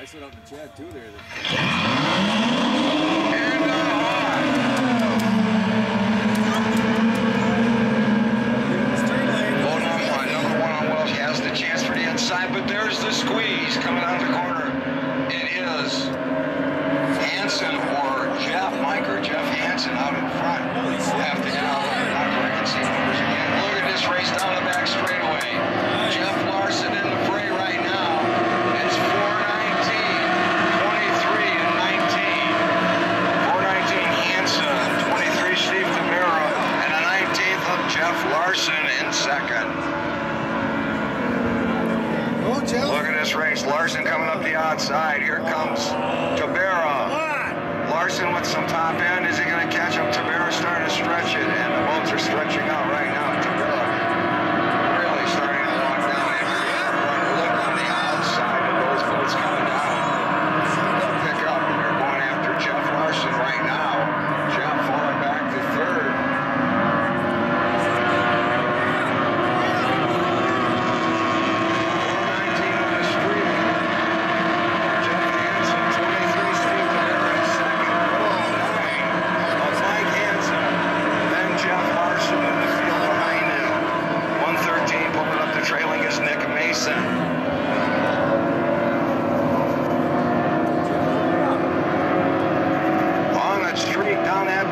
I said out in the chat too there. That Jeff Larson in second. Oh, Jeff. Look at this race. Larson coming up the outside. Here comes Tabera. Larson with some top end. Is he going to catch him? Tabera starting to stretch it, and the boats are stretching out. Street, down that.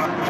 Yeah.